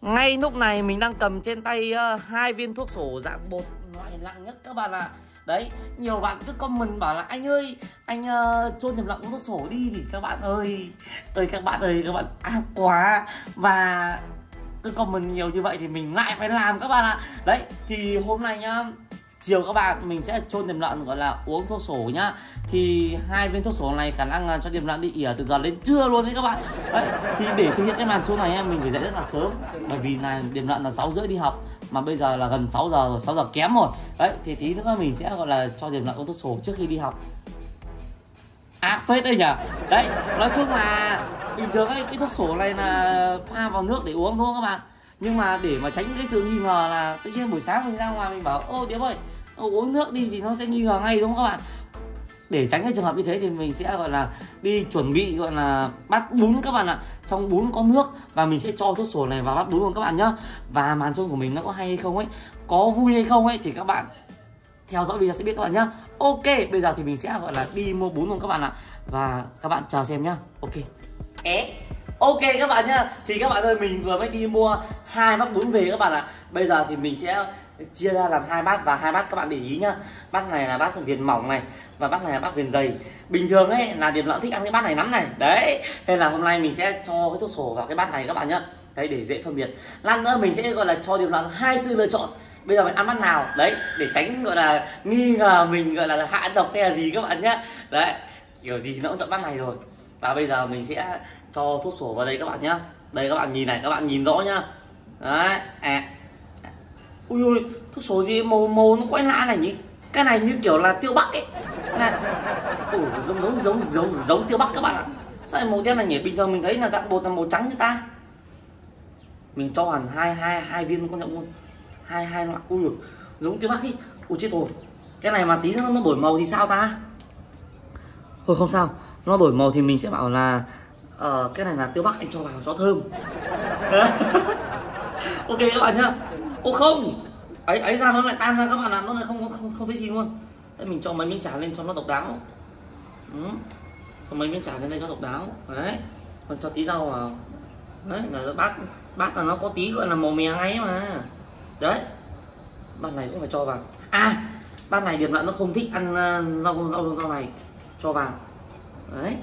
Ngay lúc này mình đang cầm trên tay uh, hai viên thuốc sổ dạng bột loại nặng nhất các bạn ạ. À. Đấy, nhiều bạn cứ comment bảo là anh ơi, anh uh, chôn nhầm lặng thuốc sổ đi thì các bạn ơi. Ơi các bạn ơi, các bạn ác quá. Và cứ comment nhiều như vậy thì mình lại phải làm các bạn ạ. À. Đấy, thì hôm nay nhá chiều các bạn mình sẽ chôn điểm lợn gọi là uống thuốc sổ nhá. Thì hai viên thuốc sổ này khả năng à, cho điểm lợn đi ỉa từ giờ đến trưa luôn đấy các bạn. Đấy thì để thực hiện cái màn chôn này em mình phải dậy rất là sớm. Bởi vì là điểm lợn là sáu rưỡi đi học mà bây giờ là gần 6 giờ rồi 6 giờ kém rồi. Đấy thì tí nữa mình sẽ gọi là cho điểm lợn uống thuốc sổ trước khi đi học. Ác phết đây nhỉ. Đấy nói chung là bình thường ấy, cái thuốc sổ này là pha vào nước để uống thôi các bạn nhưng mà để mà tránh cái sự nghi ngờ là tự nhiên buổi sáng mình ra ngoài mình bảo, ô điếm ơi uống nước đi thì nó sẽ nghi ngờ ngay, đúng không các bạn? Để tránh cái trường hợp như thế thì mình sẽ, gọi là, đi chuẩn bị, gọi là, bát bún các bạn ạ. Trong bún có nước và mình sẽ cho thuốc sổ này vào bát bún luôn các bạn nhá. Và màn trông của mình nó có hay hay không ấy, có vui hay không ấy thì các bạn theo dõi video sẽ biết các bạn nhá. Ok, bây giờ thì mình sẽ, gọi là, đi mua bún luôn các bạn ạ. Và các bạn chờ xem nhá. Ok. É ok các bạn nhá. Thì các bạn ơi, mình vừa mới đi mua hai bát bún về các bạn ạ. Bây giờ thì mình sẽ chia ra làm hai bát và hai bát các bạn để ý nhá. Bát này là bát viền mỏng này và bát này là bát viền dày. Bình thường ấy, là điểm lợn thích ăn cái bát này lắm này. Đấy, nên là hôm nay mình sẽ cho cái thuốc sổ vào cái bát này các bạn nhá. Đấy, để dễ phân biệt. Lát nữa mình sẽ, gọi là, cho điểm lợn hai sự lựa chọn. Bây giờ mình ăn bát nào? Đấy, để tránh, gọi là, nghi ngờ mình, gọi là, hạ độc hay là gì các bạn nhá. Đấy, kiểu gì nó cũng chọn bát này rồi và bây giờ mình sẽ cho thuốc sổ vào đây các bạn nhá. Đây các bạn nhìn này, các bạn nhìn rõ nhá. Đấy à. Ui ui, thuốc sổ gì màu màu nó quay lạ này nhỉ? Cái này như kiểu là tiêu bắc ấy. Này. Ủa giống giống giống giống giống tiêu bắc các bạn ạ. Sao màu đen này nhỉ? Bình thường mình thấy là dạng bột là màu trắng như ta. Mình cho hẳn hai hai hai viên con trọng luôn. Hai hai loại. Ui giống tiêu bắc ấy ui, chết rồi. Cái này mà tí nữa nó đổi màu thì sao ta? Thôi không sao nó đổi màu thì mình sẽ bảo là uh, cái này là tiêu bắc anh cho vào cho thơm. Ok các bạn nhá. Ô không. Ấy ấy ra nó lại tan ra các bạn ạ. Nó lại không không không thấy gì luôn. Đấy mình cho mấy miếng chả lên cho nó độc đáo. Ừ. cho mấy miếng chả lên đây cho độc đáo. Đấy. Còn cho tí rau vào. Đấy là bát bát là nó có tí gọi là màu mè ngay mà. Đấy. Bát này cũng phải cho vào. À bát này điểm lại nó không thích ăn uh, rau rau rau này. Cho vào đấy.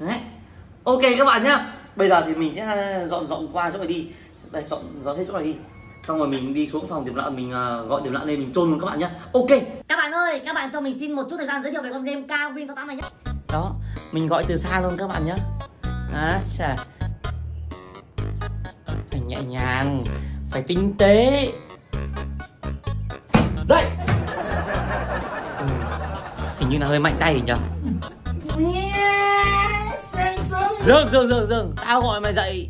Đấy. Ok các bạn nhá. Bây giờ thì mình sẽ dọn dọn qua chỗ này đi. Đây dọn dọn hết chỗ này đi. Xong rồi mình đi xuống phòng điểm lợn mình uh, gọi điểm lợn lên mình chôn luôn các bạn nhé ok. Các bạn ơi các bạn cho mình xin một chút thời gian giới thiệu về con game cao win 68 này nhé đó mình gọi từ xa luôn các bạn nhé à, xà. phải nhẹ nhàng phải tinh tế hình như là hơi mạnh tay nhỉ? Dương, Dương, Dương, Dương Tao gọi mày dậy.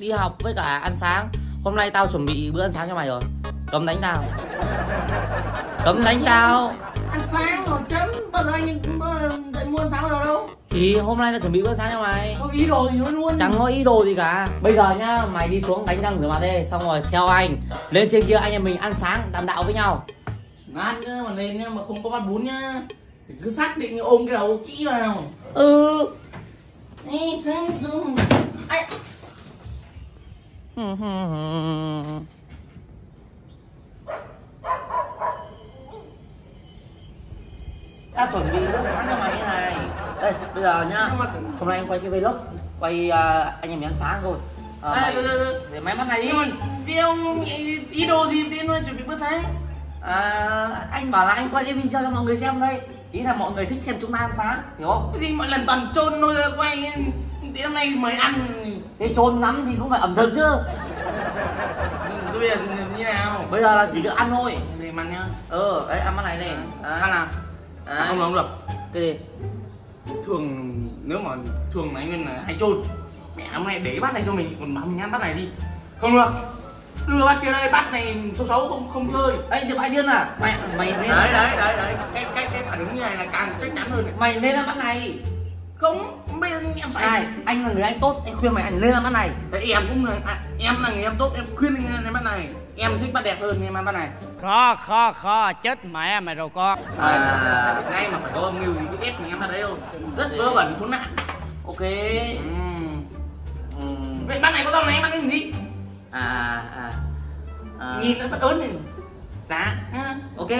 Đi học với cả ăn sáng. Hôm nay tao chuẩn bị bữa ăn sáng cho mày rồi. Cấm đánh tao. Cấm đánh tao. Ăn sáng rồi chấm Bao giờ anh dậy mua sáng rồi đâu? Thì hôm nay tao chuẩn bị bữa sáng cho mày. Có ý đồ gì nói luôn. Chẳng có ý đồ gì cả. Bây giờ nhá Mày đi xuống đánh răng rửa mặt đi. Xong rồi theo anh Lên trên kia anh em mình ăn sáng đàm đạo với nhau Ăn nhá mà lên nhá mà không có bát bún nhá. Thì cứ xác định ôm cái đầu kỹ vào. Ừ. Ê, sáng xuống Ai... ta chuẩn bị bữa sáng cho mày như này. Đây bây giờ nhá. Hôm nay anh quay cái vlog quay uh, anh em mình ăn sáng rồi. À, à, mày, để máy mắt này đi. Ông ý đồ gì tiên nói chuẩn bị bữa sáng à, anh bảo là anh quay cái video cho mọi người xem đây. Ý là mọi người thích xem chúng ta ăn sáng hiểu không? Cái gì mọi lần toàn trôn thôi quay tí hôm nay mời ăn. Cái trôn lắm thì cũng phải ẩm thực chứ. Bây giờ như nào? Bây giờ là chỉ được ăn thôi. Thì ăn nhá. Ờ đấy ăn cái này này. À. ăn nào? À, không không được. Cái gì? Thường nếu mà thường là anh nguyên là hay trôn mẹ hôm nay để bát này cho mình còn bảo mình ăn bát này đi. Không được đưa bát kia đây bát này số sáu không không chơi. Ấy được ai điên à? Mày mày nên đấy đấy đấy đấy. Cái cái cái phản ứng như này là càng chắc chắn hơn mày nên ăn bát này. Không bây giờ em phải này anh là người anh tốt anh khuyên mày anh lên ăn bát này. Thế em cũng là à, em là người em tốt em khuyên anh ăn bát này. Em thích bát đẹp hơn em ăn bát này. Khó khó khó chết mẹ mày rồi con. À ngay mà phải có âm mưu gì cứ ép mình ăn bát đấy đâu rất vớ vẩn khốn nạn. Ok. Uhm. uhm. vậy bát này có rau này bát này gì à à à. Nhìn nó vẫn ớn này. Dạ. Ha. ok.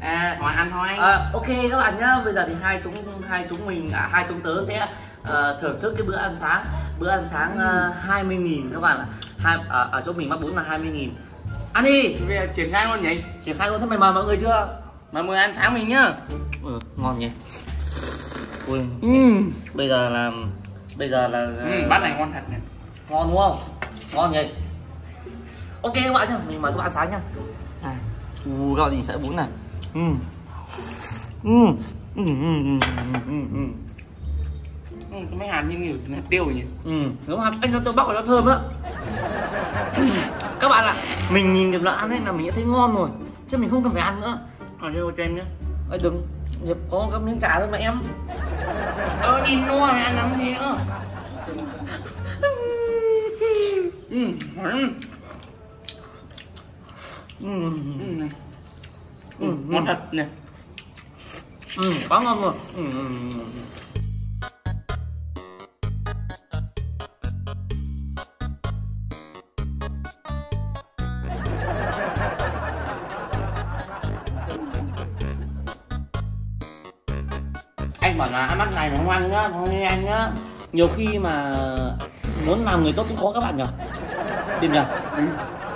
À hỏi ăn thôi À, ok các bạn nhá, bây giờ thì hai chúng hai chúng mình à, hai chúng tớ sẽ ờ, thưởng thức cái bữa ăn sáng. Bữa ăn sáng uh, 20 nghìn các bạn ạ. Hai ở ở chỗ mình mắc bún là 20 nghìn. Ăn đi. Bây giờ triển khai luôn nhỉ? Triển khai luôn. Thế mày mời mọi người chưa? Mà mời ăn sáng mình nhá. Ừ, ngon nhỉ? Ui ừ. bây giờ là bây giờ là ừ bát này ngon thật này ngon đúng không? Ngon nhỉ ok các bạn nhá mình mời các bạn sáng nhá. Này. U các bạn nhìn sẽ bún này. Ừ. Ừ ừ ừ ừ ừ ừ ừ, ừ. ừ mấy hàm như kiểu tiêu nhỉ? Ừ. Đúng không anh cho tôi bóc và nó thơm á. Các bạn ạ à, mình nhìn được là ăn ấy là mình đã thấy ngon rồi chứ mình không cần phải ăn nữa. Ở đây cho em nhé ơi đừng. Diệp có gấp miếng trà thôi mà em. Ơ đi nua mà ăn lắm thế nữa? Ừ, ừ ừ ừ, ừ này. Ừ, ừ ngon thật này ừ, quá ngon rồi ừ, ừ, ừ. anh bảo là ăn bắt ngày mà không ăn nhá không nghe anh nhá nhiều khi mà muốn làm người tốt cũng khó các bạn nhỉ tìm nhỉ ừ.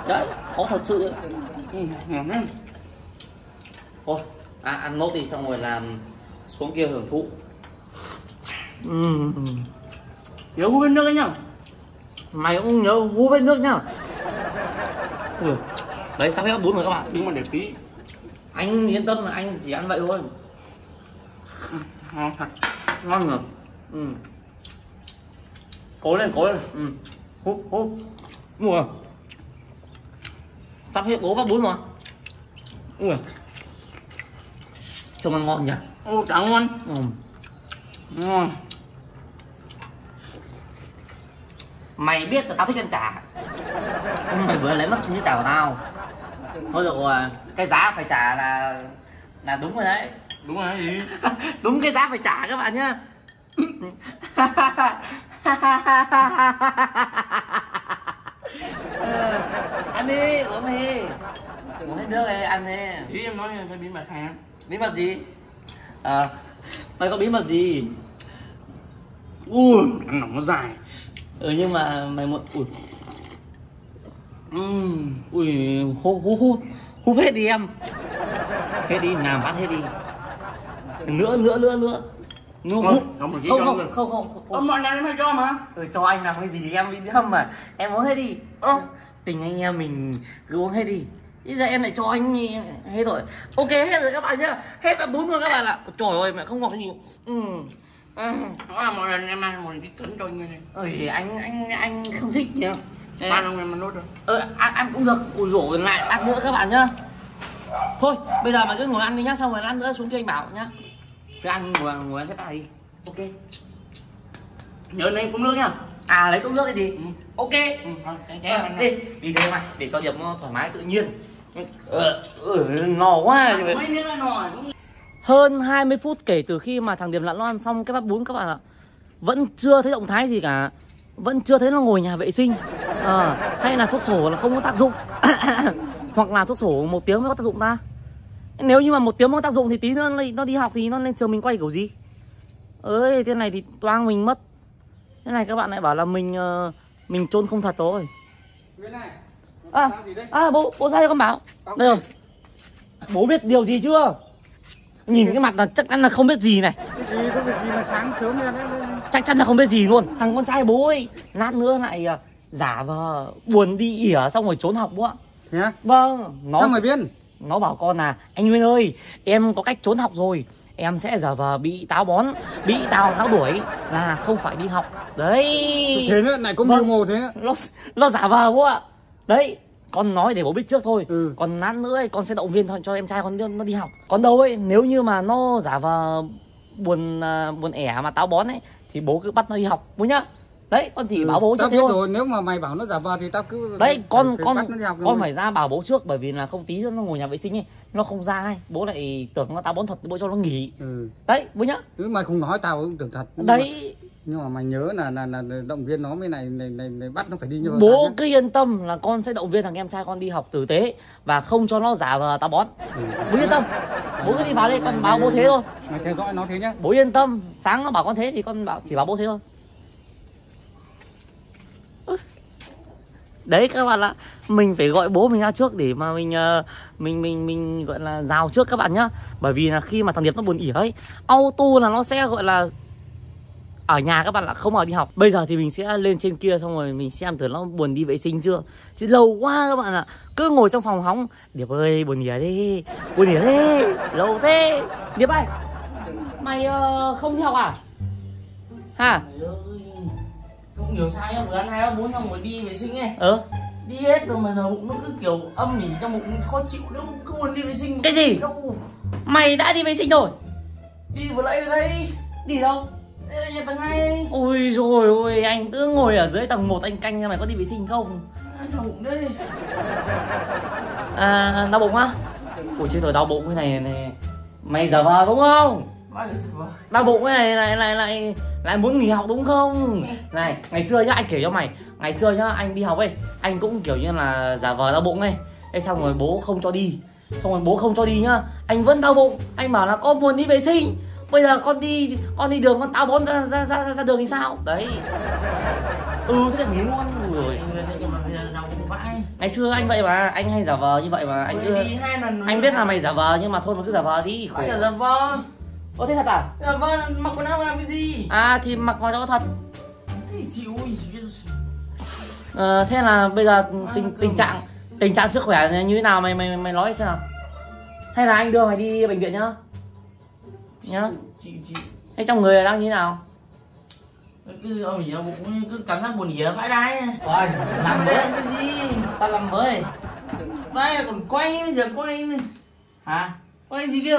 đấy khó thật sự ừ thôi à, ăn nốt đi xong rồi làm xuống kia hưởng thụ. Ừ. nhớ uống bên nước ấy nhá. Mày cũng nhớ hú với nước nhá. Ừ. đấy sắp hết bún rồi các bạn. Nhưng mà để phí anh yên tâm là anh chỉ ăn vậy thôi. Ngon thật. Ngon rồi. Ừ. cố lên cố lên. Ừ. hút hút mua sắp hết bố bác bún rồi. Ui. Trông ăn ngon nhỉ? Ô chả ngon. Ừ. ngon. Mày biết là tao thích ăn chả. Mày vừa lấy mất miếng chả của tao. Thôi được rồi cái giá phải trả là là đúng rồi đấy. Đúng rồi gì? Đúng cái giá phải trả các bạn nhá Ăn đi uống đi uống hết nước đi ăn đi. Ý em nói phải bí mật hàng bí mật gì? À, mày có bí mật gì? Ui ăn nóng nó dài. Ừ nhưng mà mày muốn ui. Ừm. ui hú hú hú hú hết đi em. Hết đi làm bắt hết đi. Nữa nữa nữa nữa. Nữa Không, hút. không, một tí không cho không người. không không không, Ờ, không. mọi ngày em hay cho mà Ừ, cho anh làm cái gì em bị hâm mà em uống hết đi. Ơ. tình anh em mình cứ uống hết đi. Bây giờ em lại cho anh hết rồi. Ok hết rồi các bạn nhá. Hết đã bốn rồi các bạn ạ. Trời ơi mẹ không còn cái gì. Ừ. À. là một lần em ăn một cái cấn cho anh này ơi anh anh anh không thích nhá. Ba ông em ăn nốt rồi ờ ăn ăn cũng được. Ui dồi lại ăn nữa các bạn nhá. Thôi bây giờ mày cứ ngồi ăn đi nhá. Xong rồi ăn nữa xuống kia anh bảo nhá. Cứ ăn ngồi ngồi ăn hết bài đi ok. Nhớ lấy cũng nước nhá à lấy cốc nước đi đi. Ừ. ok. Ừ thôi cái cái ăn đi. đi theo mày để cho điệp nó thoải mái tự nhiên. Ờ, ừ, no quá. Rồi hơn 20 phút kể từ khi mà thằng Điệp lặn ăn xong cái bát bún các bạn ạ. Vẫn chưa thấy động thái gì cả. Vẫn chưa thấy nó ngồi nhà vệ sinh. À, hay là thuốc sổ là không có tác dụng. Hoặc là thuốc sổ một tiếng mới có tác dụng ta. Nếu như mà một tiếng mới có tác dụng thì tí nữa nó, nó đi học thì nó lên trường mình quay kiểu gì? Ơi thế này thì toang mình mất thế này các bạn lại bảo là mình ờ, mình trôn không thật rồi. Này, à, sao gì đấy? à bố bố ra cho con bảo? Đây rồi. Bố biết điều gì chưa? Nhìn cái mặt là chắc chắn là không biết gì này. Cái gì có việc gì mà sáng sớm ra đấy? chắc chắn là không biết gì luôn. Thằng con trai bố ấy lát nữa lại à, giả vờ buồn đi ỉa xong rồi trốn học bố ạ. Thế vâng nó Sao mày biết? nó bảo con là anh Nguyên ơi em có cách trốn học rồi em sẽ giả vờ bị táo bón bị tào tháo đuổi là không phải đi học đấy Thế nữa, này có Vâng. mưu mồ thế nữa. nó nó giả vờ bố ạ đấy con nói để bố biết trước thôi Ừ. còn lát nữa ấy, con sẽ động viên cho, cho em trai con nó, nó đi học còn đâu ấy nếu như mà nó giả vờ buồn à, buồn ẻ mà táo bón ấy thì bố cứ bắt nó đi học bố nhá đấy con chỉ Ừ, bảo bố tao trước thôi. rồi, nếu mà mày bảo nó giả vờ thì tao cứ đấy con phải- con con phải ra bảo bố trước bởi vì là không tí nữa nó ngồi nhà vệ sinh ấy nó không ra ấy. Bố lại tưởng nó táo bón thật bố cho nó nghỉ. Ừ. đấy bố nhá. Nếu mày không nói tao cũng tưởng thật. Nhưng đấy. mà, nhưng mà mày nhớ là là, là động viên nó mới này, này, này, này bắt nó phải đi như bố cứ yên tâm là con sẽ động viên thằng em trai con đi học tử tế và không cho nó giả vờ táo bón. Bố yên tâm. Bố cứ đi vào đi con báo bố thế thôi. Mày theo dõi nó thế nhá. Bố yên tâm. Sáng nó bảo con thế thì con bảo chỉ bảo bố thế thôi đấy các bạn ạ. Mình phải gọi bố mình ra trước để mà mình ờ, mình mình mình gọi là rào trước các bạn nhá. Bởi vì là khi mà thằng điệp nó buồn ỉa ấy auto là nó sẽ gọi là ở nhà các bạn là không ở đi học. Bây giờ thì mình sẽ lên trên kia xong rồi mình xem thử nó buồn đi vệ sinh chưa. Chứ lâu quá các bạn ạ. Cứ ngồi trong phòng hóng điệp ơi buồn ỉa đi buồn ỉa đi lâu thế. Điệp ơi mày uh, không đi học à? Hả? ơi, không hiểu sao nhá vừa ăn hai ba bốn xong rồi đi vệ sinh ấy. Ờ đi hết rồi mà giờ bụng nó cứ kiểu âm nhỉ trong bụng khó chịu nó không muốn đi vệ sinh. Cái gì? đâu mày đã đi vệ sinh rồi. Đi vừa lấy đây đi đâu? Đây là nhà tầng hai. Ôi rồi ôi anh cứ ngồi ở dưới tầng 1 anh canh xem mày có đi vệ sinh không? Trong bụng đây à đau bụng á? Ôi chết rồi đau bụng cái này này mày giả vờ đúng không? Giờ đau bụng cái này lại lại lại lại muốn nghỉ học đúng không? Này ngày xưa nhá anh kể cho mày. Ngày xưa nhá anh đi học ấy anh cũng kiểu như là giả vờ đau bụng ấy. Thế xong rồi bố không cho đi. Xong rồi bố không cho đi nhá anh vẫn đau bụng. Anh bảo là con buồn đi vệ sinh. Bây giờ con đi con đi đường con táo bón ra ra ra, ra đường thì sao? Đấy. Ừ thế là nghỉ luôn. Rồi ngày xưa anh vậy mà anh hay giả vờ như vậy mà. Anh cứ đi hai lần rồi. anh biết là mày giả vờ nhưng mà thôi mà cứ giả vờ đi khổ. Giả vờ Ơ thế thật à? Giả vờ mặc quần áo làm cái gì? À thì mặc ngoài cho thật. Thế chịu ui Ờ, thế là bây giờ tình tình trạng tình trạng sức khỏe như thế nào mày mày mày nói xem nào. Hay là anh đưa mày đi bệnh viện nhá? Nhá. chịu chịu hay trong người đang như thế nào? Cứ âm ỉ bụng cứ cảm giác buồn ỉa vãi đái. Rồi làm mới cái gì? Ta làm mới là còn quay bây giờ quay này hả? Quay gì kia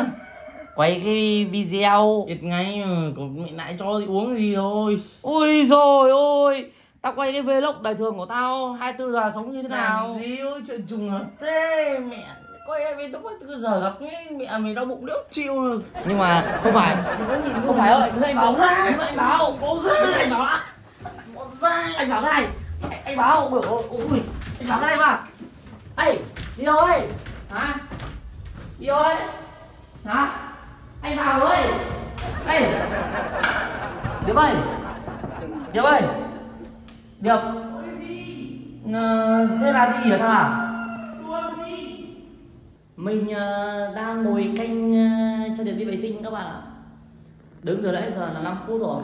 quay cái video. Ít ngay mà còn mẹ lại cho gì uống gì thôi. Ôi rồi ôi tao quay cái vlog đời thường của tao 24 giờ sống như thế nào? Làm gì ôi chuyện trùng hợp thế. Mẹ quay em lúc ấy từ giờ gặp nghe mẹ mày đau bụng đéo chịu được. Nhưng mà không phải không phải ơi anh bảo. Ra anh bảo Bố ra anh bảo ra anh bảo cái này. Anh, anh bảo ôi ôi. Anh bảo cái này mà. Ê đi đâu ấy? Hả? Đi đâu ấy? Hả anh vào ơi ê. Điệp ơi. Điệp ơi. Điệp. Ờ, thế là đi hả thằng mình uh, đang ngồi canh uh, cho điệp đi vệ sinh các bạn ạ. Đứng từ nãy giờ là 5 phút rồi.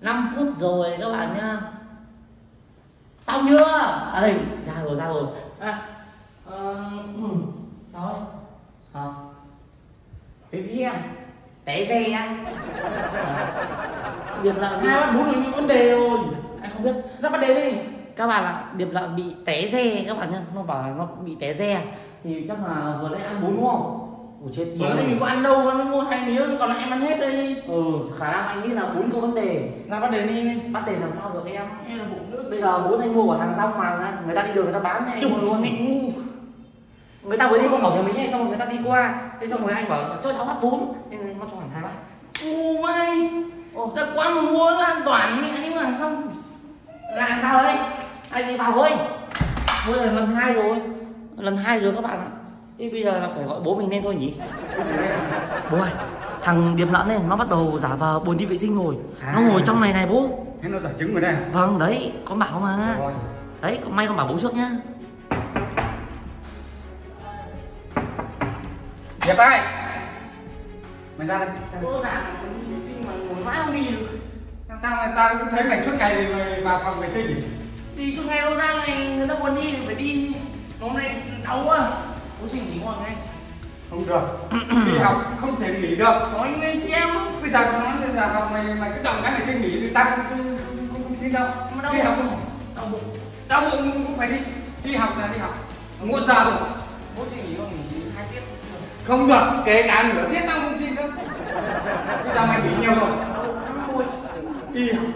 5 phút rồi các bạn nhá. Xong chưa? À đây ra rồi ra rồi. À, ờ, ừ, sao ấy? À, cái gì em? Té xe á. À, điệp lợn bị Hai bắt bún là vấn đề rồi. Anh không biết. Ra bắt đề đi. Các bạn ạ điệp lợn bị té xe các bạn nhá. Nó bảo là nó bị té xe thì chắc là vừa nãy ăn bún đúng không? Ủa chết rồi. mình có ăn đâu nó mua hai miếng còn lại em ăn hết đây. Ừ khả năng anh nghĩ là bún có vấn đề. Ra bắt đề đi đi. Bắt tiền làm sao được em? Em là bụng nước bây giờ bún anh mua của hàng rong mà người ta đi đường người ta bán này anh mua luôn. Mẹ ngu người ta vừa đi qua cổng nhà mình ấy xong rồi người ta đi qua. Thế xong rồi anh bảo cho cháu bắt bún. Nên nó cho hẳn hai bát Ngu vai Ra quán mà mua nó an toàn mẹ nhưng mà xong. Làm sao đấy anh đi vào với bây giờ lần hai rồi. Lần hai rồi các bạn ạ. Thế bây giờ là phải gọi bố mình lên thôi nhỉ. Bố ơi thằng điệp lợn này nó bắt đầu giả vờ buồn đi vệ sinh rồi. Nó ngồi trong này này bố. Thế nó giả chứng rồi đây. Vâng đấy con bảo mà. Rồi. Đấy con may con bảo bố trước nhá Diệp ơi mày ra đây. Ràng là đi vệ sinh mà ngồi mãi không đi được. Sao sao mà tao cũng thấy mày suốt ngày thì mày vào phòng vệ sinh Thì suốt ngày đâu ra này người ta muốn đi thì phải đi. Nó hôm nay đau quá. Bố xin nghỉ ngon ngay. Không được. Đi học không thể nghỉ được. Nói anh lên xem bây giờ nó giờ học mày mày cứ động cái mày xin nghỉ thì tao không không không, không xin đâu. Mà đau đi học bụng Đau bụng. Đau bụng cũng phải đi. Đi học là đi học. Muộn giờ rồi. Bố xin nghỉ không nghỉ không được kể cả nửa tiết tao không xin đâu. Bây giờ mày nghỉ nhiều rồi. Đi học.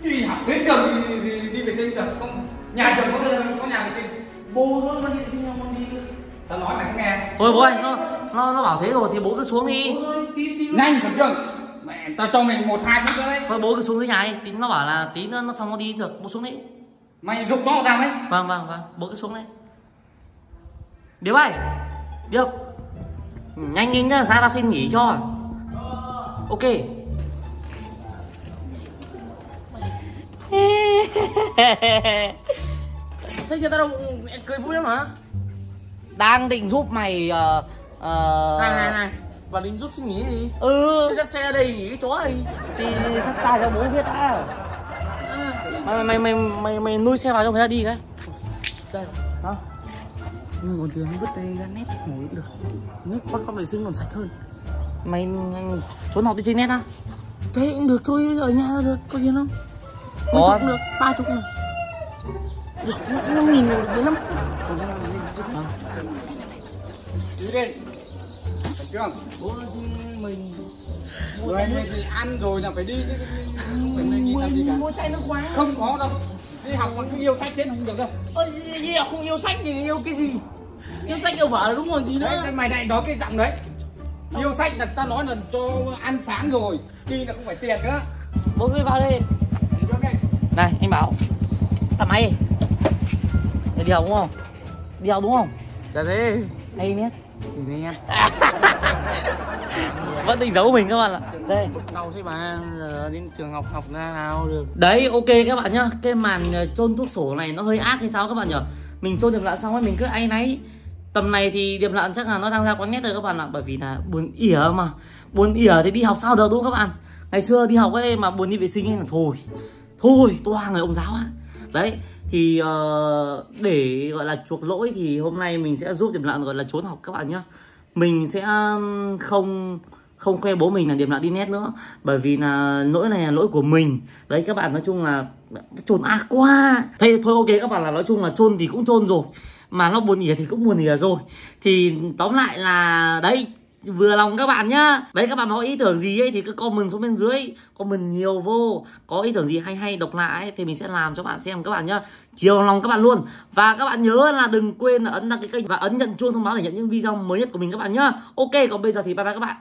Đi học. Đến trường thì, thì, thì đi vệ sinh được. Không nhà trường có có nhà vệ sinh. Bố mà đi vệ sinh không con đi tao nói mày có nghe. Thôi bố ơi nó nó nó bảo thế rồi thì bố cứ xuống đi. Nhanh khẩn trương. Mẹ tao cho mày một hai phút nữa đấy. Thôi bố cứ xuống dưới nhà đi. Tí nó bảo là tí nữa nó xong nó đi được. Bố xuống đi. Mày giục nó ra đấy vâng vâng vâng. Bố cứ xuống đây điếu ơi điếu nhanh nhanh nhá ra tao xin nghỉ cho. Ok. Thế người ta đâu mẹ cười vui lắm hả? Đang định giúp mày ờ ờ này này này. Và định giúp xin nghỉ gì? Ừ. Cái dắt xe đây nghỉ cái chó gì thì sắp ra cho bố biết đã. Mày mày mày mày mày nuôi xe vào cho người ta đi cái. Đây. Hả người còn tiền vứt đây ra nét ngồi cũng được. Nét bắt con vệ sinh còn sạch hơn. Mày trốn học đi trên net á? Thế cũng được thôi bây giờ ở nhà được có tiền không? Có. mấy chục được ba chục được được năm nghìn được đến năm. Đi đi. Thấy chưa? Bố mình rồi anh thì ăn rồi là phải đi chứ. Phải mình làm gì cả. mua chai nước khoáng không có đâu đi học còn cứ yêu sách chết không được đâu. Ơ gì à, không yêu sách thì yêu cái gì? Yêu sách yêu vợ là đúng còn gì nữa. Đấy mày lại nói cái giọng đấy. Yêu sách là ta nói là cho ăn sáng rồi đi là không phải tiền nữa. Bố cứ vào đây. Này anh bảo. Là mày Mày đi học đúng không? Đi học đúng không? Chả thế. Hay nét thì nghe vẫn định giấu mình các bạn ạ. Đây. Đau thế bà đến trường học học ra nào được. Đấy ok các bạn nhá. Cái màn ờ, chôn thuốc sổ này nó hơi ác hay sao các bạn nhở? Mình chôn điểm lợn xong ấy mình cứ áy náy. Tầm này thì điểm lợn chắc là nó đang ra quán nét rồi các bạn ạ. Bởi vì là buồn ỉa mà. Buồn ỉa thì đi học sao được đúng không các bạn? Ngày xưa đi học ấy mà buồn đi vệ sinh ấy là thôi. Thôi toa người ông giáo á. Đấy thì uh, để gọi là chuộc lỗi thì hôm nay mình sẽ giúp điểm lợn gọi là trốn học các bạn nhé mình sẽ không không khoe bố mình là điểm lợn đi nét nữa. Bởi vì là lỗi này là lỗi của mình. Đấy các bạn nói chung là trôn ác quá. Thế thôi ok các bạn là nói chung là trôn thì cũng trôn rồi. Mà nó buồn ỉa thì cũng buồn ỉa rồi. Thì tóm lại là đấy vừa lòng các bạn nhá. Đấy, các bạn có ý tưởng gì ấy thì cứ comment xuống bên dưới. Comment nhiều vô. Có ý tưởng gì hay hay độc lạ ấy, thì mình sẽ làm cho bạn xem các bạn nhá. Chiều lòng các bạn luôn. Và các bạn nhớ là đừng quên là ấn đăng ký kênh và ấn nhận chuông thông báo để nhận những video mới nhất của mình các bạn nhá. Ok, còn bây giờ thì bye bye các bạn.